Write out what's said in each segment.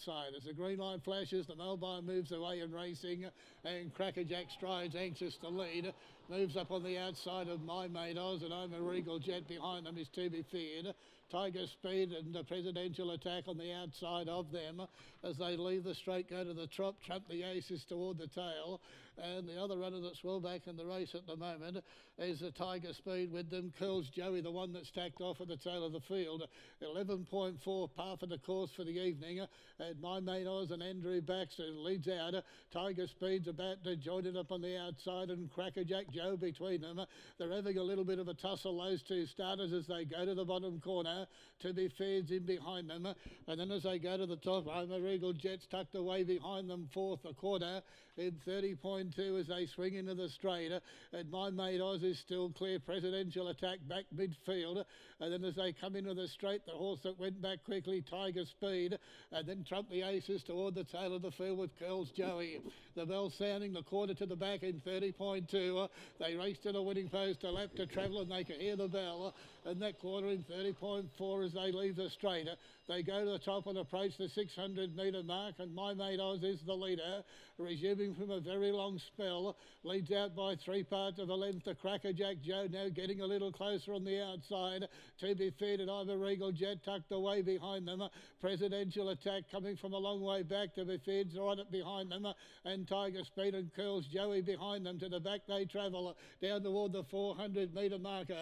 outside. As the green light flashes, the mobile moves away in racing, and Crackerjack strides anxious to lead. Moves up on the outside of My Mate Oz, and I'm a Regal Jet behind them is to be feared. Tiger Speed and the presidential attack on the outside of them as they leave the straight, go to the trot, trump the aces toward the tail. And the other runner that's well back in the race at the moment is the Tiger Speed with them. Curls Joey, the one that's tacked off at the tail of the field. 11.4 par for the course for the evening. And my mate Oz and Andrew Baxter leads out. Tiger Speed's about to join it up on the outside and Crackerjack Joe between them. Uh, they're having a little bit of a tussle, those two starters, as they go to the bottom corner. To be Fairs in behind them. And then as they go to the top, oh, Homer Regal Jets tucked away behind them, fourth a quarter in 30.2 as they swing into the straight. And my mate Oz is still clear. Presidential attack back midfield. And then as they come into the straight, the horse that went back quickly, Tiger Speed. And then trump the aces toward the tail of the field with Curls Joey. The bell sounding the quarter to the back in 30.2. They raced to the winning post, a lap to travel, and they can hear the bell. And that quarter in 30.4 as they leave the straight. They go to the top and approach the 600 metre mark, and my mate Oz is the leader, resuming from a very long spell. Leads out by three parts of a length to Crackerjack Joe, now getting a little closer on the outside. To be feared, and Ivor Regal Jet tucked away behind them. Presidential attack coming from a long way back to be feared, right up behind them. And Tiger Speed and Curls Joey behind them. To the back they travel Uh, down toward the 400 metre marker,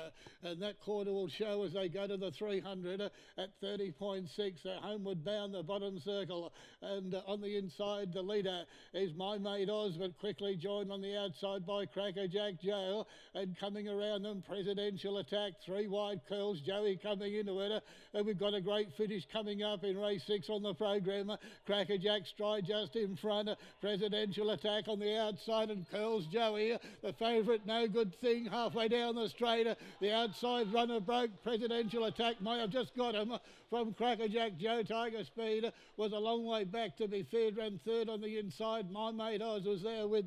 uh, and that quarter will show as they go to the 300 uh, at 30.6. They're homeward bound the bottom circle, and uh, on the inside the leader is my mate Oz, but quickly joined on the outside by Crackerjack Joe, and coming around them, presidential attack, three wide curls, Joey coming into it, and we've got a great finish coming up in race six on the program. Crackerjack stride just in front, presidential attack on the outside, and curls Joey, the favourite, no good thing, halfway down the straight, uh, the outside runner broke, presidential attack may have just got him uh, from Crackerjack. Joe Tiger Speed uh, was a long way back to be feared, ran third on the inside. My mate Oz was there with